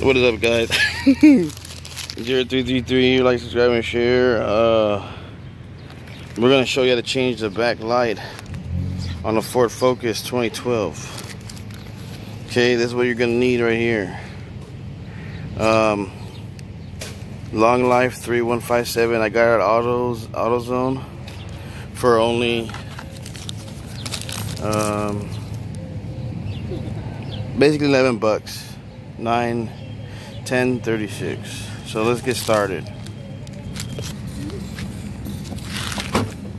What is up, guys? 0333, like, subscribe, and share. Uh, we're to show you how to change the back light on the Ford Focus 2012. Okay, this is what you're to need right here. Um, Long Life 3157. I got it at Autos, AutoZone for only um, basically 11 bucks. 9 10 36 so let's get started.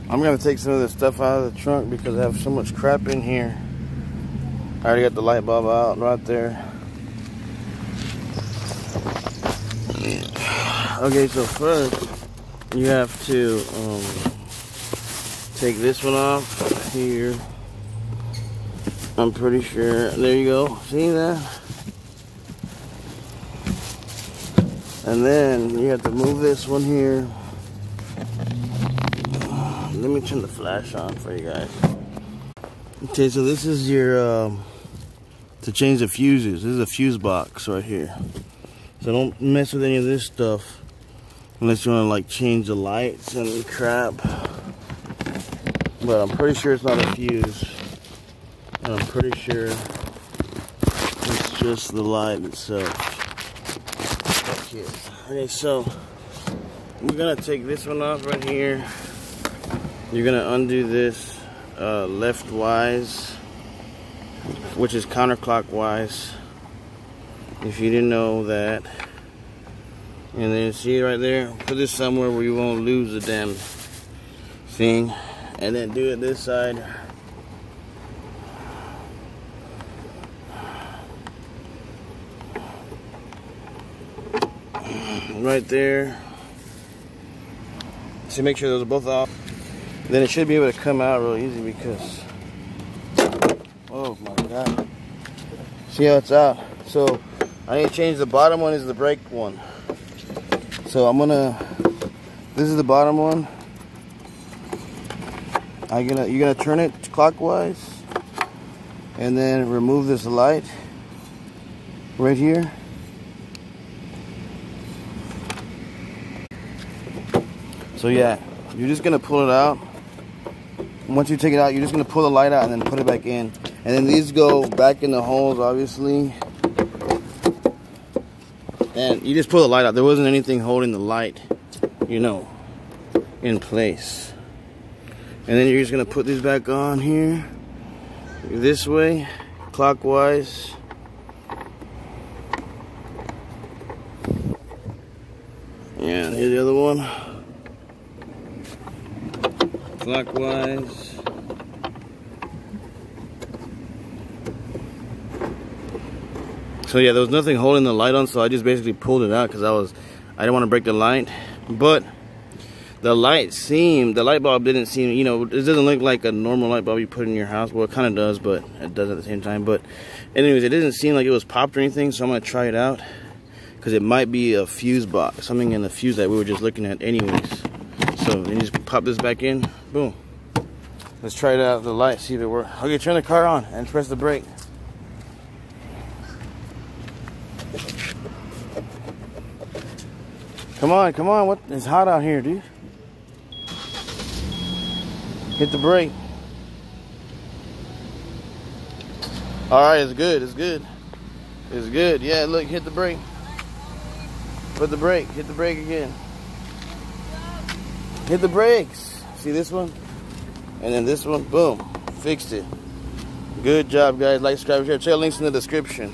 I'm gonna take some of the stuff out of the trunk because I have so much crap in here. I already got the light bulb out right there. Okay so first you have to um, take this one off here. I'm pretty sure. There you go. See that And then you have to move this one here. Let me turn the flash on for you guys. Okay, so this is your, um, to change the fuses. This is a fuse box right here. So don't mess with any of this stuff unless you want to like change the lights and crap. But I'm pretty sure it's not a fuse. And I'm pretty sure it's just the light itself Okay, so we're gonna take this one off right here. You're gonna undo this uh, left-wise, which is counterclockwise. If you didn't know that. And then see right there, put this somewhere where you won't lose the damn thing. And then do it this side. Right there. So make sure those are both off. Then it should be able to come out real easy because, oh my God. See how it's out. So I need to change the bottom one is the brake one. So I'm gonna, this is the bottom one. I'm gonna, you're gonna turn it clockwise and then remove this light right here. So yeah, you're just gonna pull it out. Once you take it out, you're just gonna pull the light out and then put it back in. And then these go back in the holes, obviously. And you just pull the light out. There wasn't anything holding the light, you know, in place. And then you're just gonna put these back on here, this way, clockwise. Yeah, here's the other one clockwise. So yeah, there was nothing holding the light on, so I just basically pulled it out because I was, I didn't want to break the light. But the light seemed, the light bulb didn't seem, you know, it doesn't look like a normal light bulb you put in your house. Well, it kind of does, but it does at the same time. But anyways, it didn't seem like it was popped or anything, so I'm going to try it out. Because it might be a fuse box, something in the fuse that we were just looking at anyways. So you just pop this back in, boom. Let's try it out the light, see if it works. Okay, turn the car on and press the brake. Come on, come on, what it's hot out here, dude. Hit the brake. Alright, it's good, it's good. It's good. Yeah, look, hit the brake. Put the brake, hit the brake again. Hit the brakes. See this one? And then this one, boom, fixed it. Good job, guys. Like, subscribe, share. Check links in the description.